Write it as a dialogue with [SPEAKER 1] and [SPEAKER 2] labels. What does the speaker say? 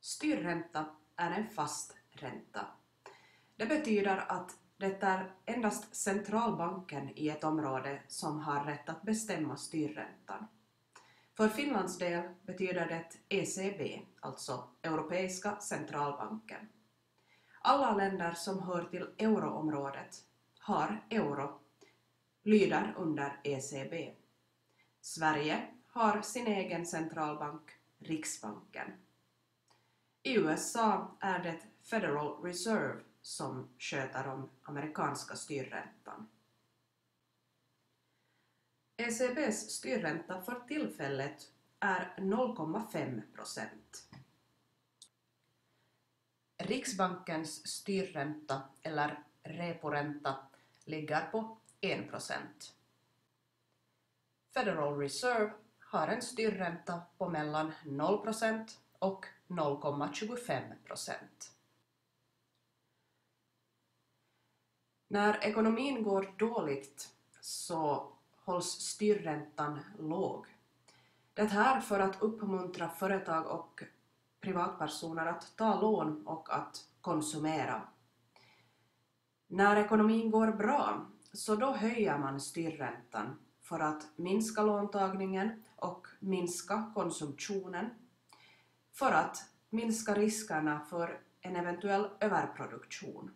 [SPEAKER 1] Styrränta är en fast ränta. Det betyder att det är endast centralbanken i ett område som har rätt att bestämma styrräntan. För Finlands del betyder det ECB, alltså Europeiska centralbanken. Alla länder som hör till euroområdet har euro, lyder under ECB. Sverige har sin egen centralbank, Riksbanken. I USA är det Federal Reserve som sköter om amerikanska styrräntan. ECBs styrränta för tillfället är 0,5 procent. Riksbankens styrränta eller reporänta ligger på 1 procent. Federal Reserve har en styrränta på mellan 0 procent och 0,25 procent. När ekonomin går dåligt så hålls styrräntan låg. Det här för att uppmuntra företag och privatpersoner att ta lån och att konsumera. När ekonomin går bra så då höjer man styrräntan för att minska låntagningen och minska konsumtionen, för att minska riskerna för en eventuell överproduktion.